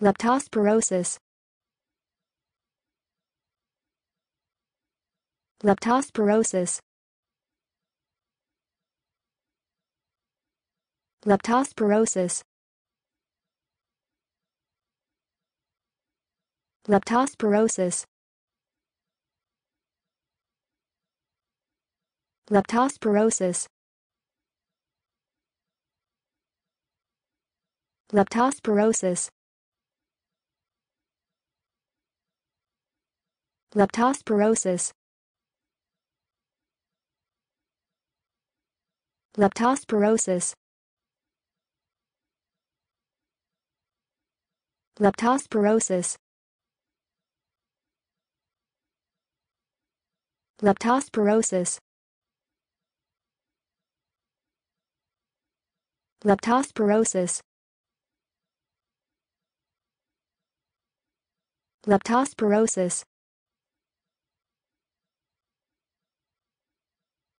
leptospirosis. Leptospirosis. Leptospirosis. Leptospirosis. Leptospirosis. Leptospirosis leptospirosis. Leptospirosis. Leptospirosis. Leptospirosis. Leptospirosis. Leptospirosis